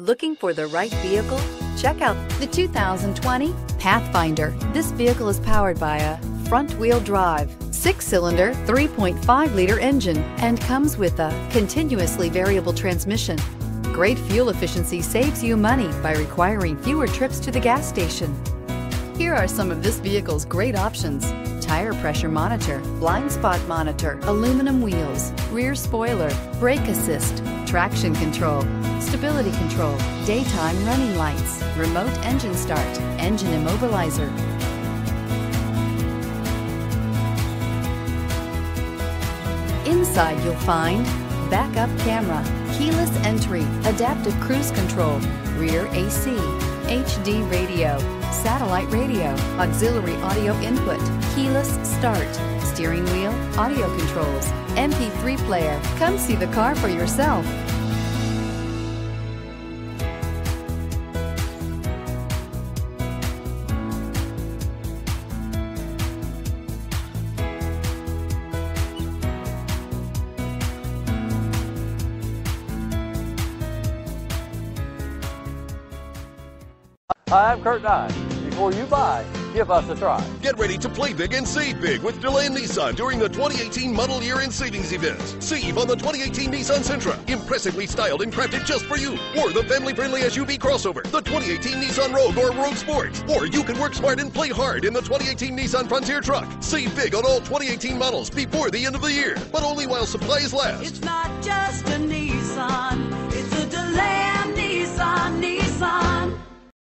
Looking for the right vehicle? Check out the 2020 Pathfinder. This vehicle is powered by a front-wheel drive, six-cylinder, 3.5-liter engine, and comes with a continuously variable transmission. Great fuel efficiency saves you money by requiring fewer trips to the gas station. Here are some of this vehicle's great options. Tire pressure monitor, blind spot monitor, aluminum wheels, rear spoiler, brake assist, traction control, stability control, daytime running lights, remote engine start, engine immobilizer. Inside you'll find backup camera, keyless entry, adaptive cruise control, rear AC, HD radio, satellite radio, auxiliary audio input, keyless start, steering wheel, audio controls, MP3 player. Come see the car for yourself. Hi, I'm Kurt Nye. Before you buy, give us a try. Get ready to play big and save big with Deland Nissan during the 2018 model year and savings events. Save on the 2018 Nissan Sentra, impressively styled and crafted just for you. Or the family-friendly SUV crossover, the 2018 Nissan Rogue or Rogue Sport. Or you can work smart and play hard in the 2018 Nissan Frontier truck. Save big on all 2018 models before the end of the year, but only while supplies last. It's not just a Nissan, it's a Deland Nissan, Nissan.